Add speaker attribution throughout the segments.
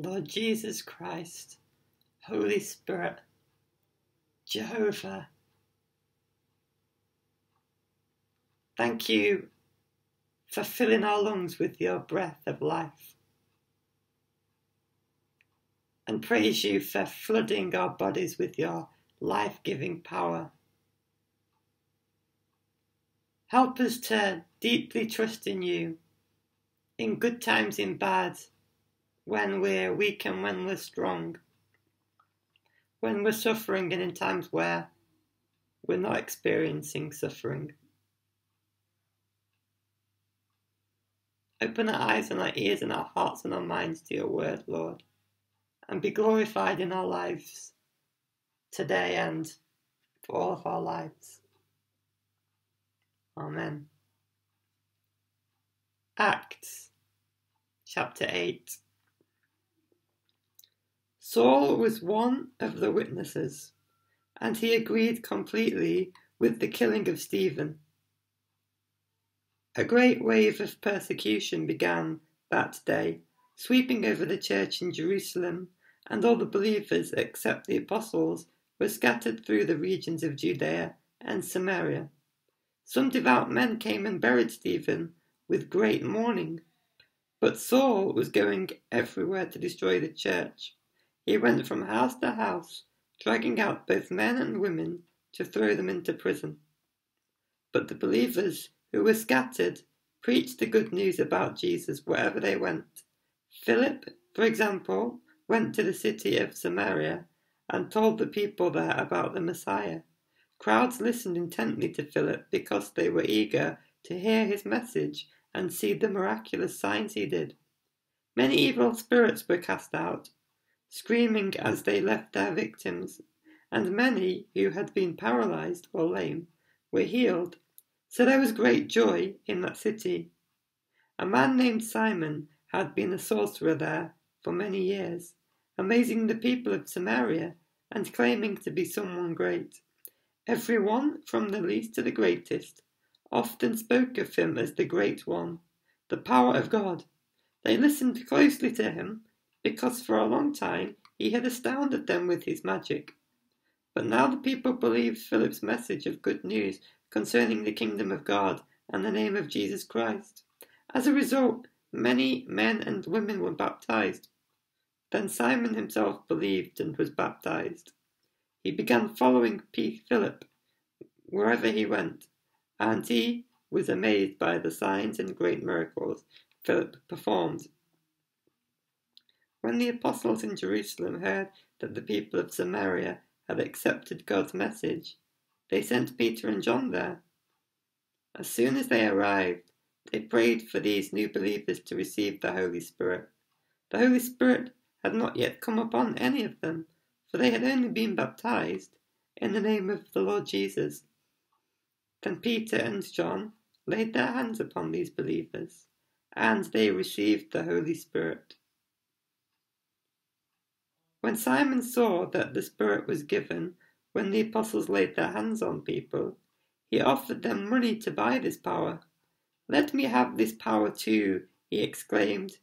Speaker 1: Lord Jesus Christ, Holy Spirit, Jehovah, thank you for filling our lungs with your breath of life. And praise you for flooding our bodies with your life giving power. Help us to deeply trust in you, in good times, in bad, when we're weak and when we're strong, when we're suffering and in times where we're not experiencing suffering. Open our eyes and our ears and our hearts and our minds to your word, Lord, and be glorified in our lives today and for all of our lives. Amen. Acts chapter 8. Saul was one of the witnesses, and he agreed completely with the killing of Stephen. A great wave of persecution began that day, sweeping over the church in Jerusalem, and all the believers except the apostles were scattered through the regions of Judea and Samaria. Some devout men came and buried Stephen with great mourning. But Saul was going everywhere to destroy the church. He went from house to house, dragging out both men and women to throw them into prison. But the believers who were scattered preached the good news about Jesus wherever they went. Philip, for example, went to the city of Samaria and told the people there about the Messiah. Crowds listened intently to Philip because they were eager to hear his message and see the miraculous signs he did. Many evil spirits were cast out, screaming as they left their victims, and many who had been paralyzed or lame were healed. So there was great joy in that city. A man named Simon had been a sorcerer there for many years, amazing the people of Samaria and claiming to be someone great. Every one, from the least to the greatest, often spoke of him as the Great One, the power of God. They listened closely to him because for a long time he had astounded them with his magic. But now the people believed Philip's message of good news concerning the kingdom of God and the name of Jesus Christ. As a result, many men and women were baptized. Then Simon himself believed and was baptized. He began following P. Philip wherever he went, and he was amazed by the signs and great miracles Philip performed. When the apostles in Jerusalem heard that the people of Samaria had accepted God's message, they sent Peter and John there. As soon as they arrived, they prayed for these new believers to receive the Holy Spirit. The Holy Spirit had not yet come upon any of them, for they had only been baptized in the name of the Lord Jesus. Then Peter and John laid their hands upon these believers, and they received the Holy Spirit. When Simon saw that the Spirit was given when the apostles laid their hands on people, he offered them money to buy this power. Let me have this power too, he exclaimed,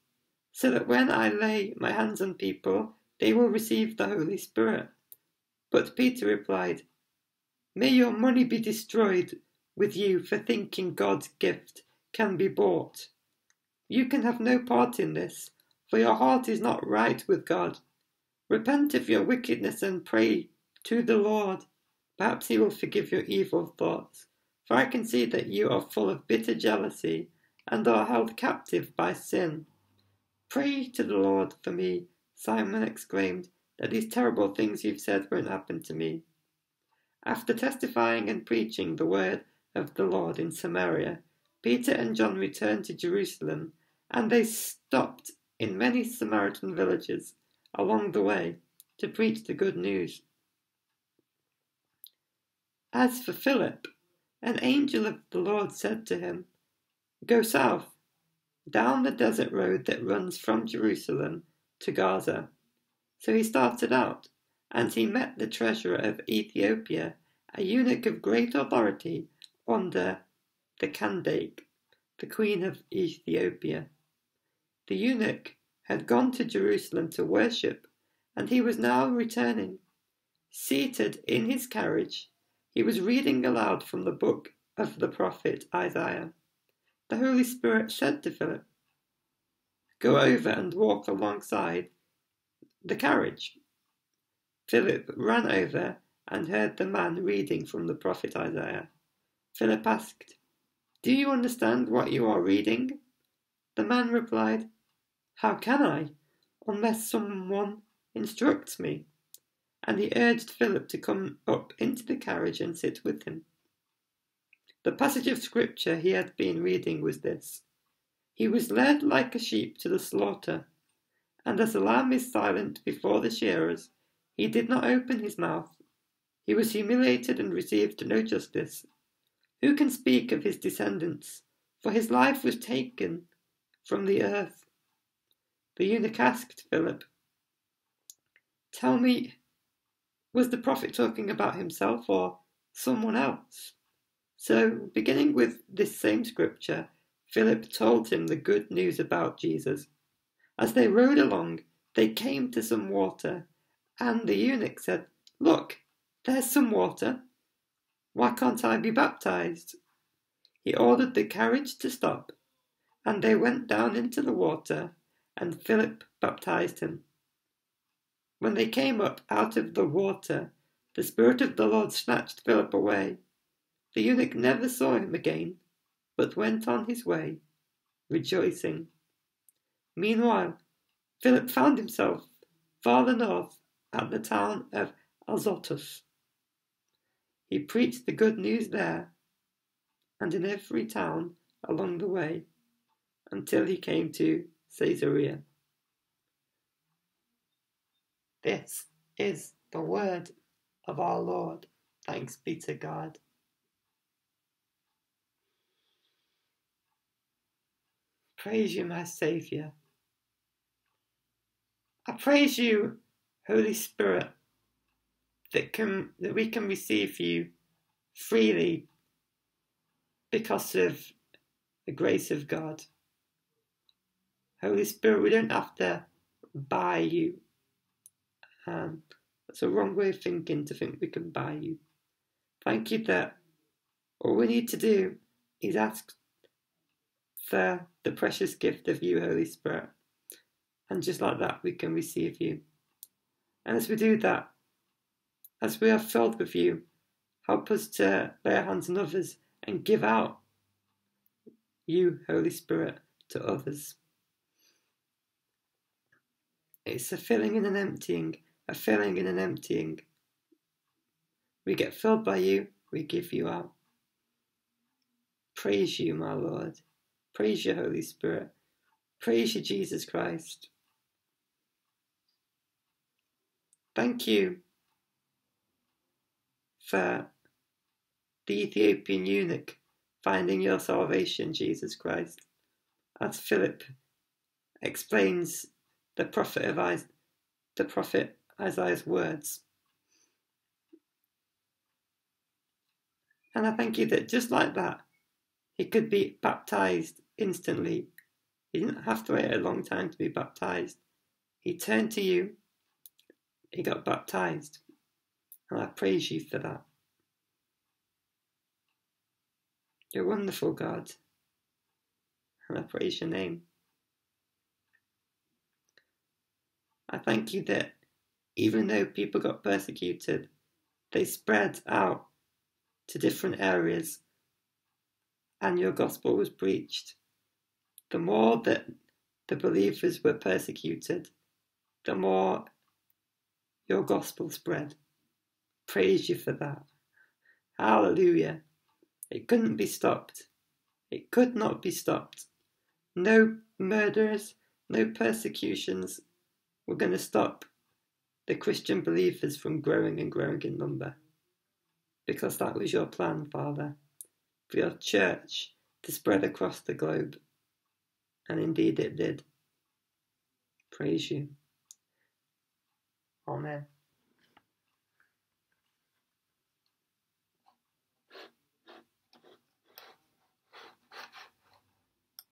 Speaker 1: so that when I lay my hands on people, they will receive the Holy Spirit. But Peter replied, May your money be destroyed with you for thinking God's gift can be bought. You can have no part in this, for your heart is not right with God. Repent of your wickedness and pray to the Lord. Perhaps He will forgive your evil thoughts, for I can see that you are full of bitter jealousy and are held captive by sin. Pray to the Lord for me, Simon exclaimed, that these terrible things you've said won't happen to me. After testifying and preaching the word of the Lord in Samaria, Peter and John returned to Jerusalem, and they stopped in many Samaritan villages along the way to preach the good news. As for Philip, an angel of the Lord said to him, Go south, down the desert road that runs from Jerusalem to Gaza. So he started out, and he met the treasurer of Ethiopia, a eunuch of great authority under the Candake, the queen of Ethiopia. The eunuch had gone to Jerusalem to worship, and he was now returning. Seated in his carriage, he was reading aloud from the book of the prophet Isaiah. The Holy Spirit said to Philip, Go over and walk alongside the carriage. Philip ran over and heard the man reading from the prophet Isaiah. Philip asked, Do you understand what you are reading? The man replied, How can I, unless someone instructs me? And he urged Philip to come up into the carriage and sit with him. The passage of scripture he had been reading was this He was led like a sheep to the slaughter, and as a lamb is silent before the shearers, he did not open his mouth. He was humiliated and received no justice. Who can speak of his descendants? For his life was taken from the earth. The eunuch asked Philip, Tell me, was the prophet talking about himself or someone else? So, beginning with this same scripture, Philip told him the good news about Jesus. As they rode along, they came to some water, and the eunuch said, Look, there's some water. Why can't I be baptized? He ordered the carriage to stop, and they went down into the water, and Philip baptized him. When they came up out of the water, the Spirit of the Lord snatched Philip away. The eunuch never saw him again, but went on his way, rejoicing. Meanwhile, Philip found himself farther north at the town of Azotus. He preached the good news there and in every town along the way until he came to Caesarea. This is the word of our Lord. Thanks be to God. Praise you, my Saviour. I praise you, Holy Spirit, that can that we can receive you freely because of the grace of God. Holy Spirit, we don't have to buy you. Um, that's a wrong way of thinking to think we can buy you. Thank you that all we need to do is ask for the precious gift of you, Holy Spirit. And just like that, we can receive you. And as we do that, as we are filled with you, help us to lay our hands on others and give out you, Holy Spirit, to others. It's a filling and an emptying, a filling and an emptying. We get filled by you, we give you out. Praise you, my Lord. Praise you, Holy Spirit. Praise you, Jesus Christ. Thank you for the Ethiopian eunuch finding your salvation, Jesus Christ, as Philip explains the prophet of Isaiah, the prophet Isaiah's words. And I thank you that just like that, he could be baptized instantly. He didn't have to wait a long time to be baptized. He turned to you, he got baptized. And I praise you for that. You're wonderful, God. And I praise your name. I thank you that even though people got persecuted, they spread out to different areas and your gospel was preached. The more that the believers were persecuted, the more your gospel spread. Praise you for that. Hallelujah. It couldn't be stopped. It could not be stopped. No murders, no persecutions were going to stop the Christian believers from growing and growing in number. Because that was your plan, Father, for your church to spread across the globe. And indeed it did. Praise you. Amen.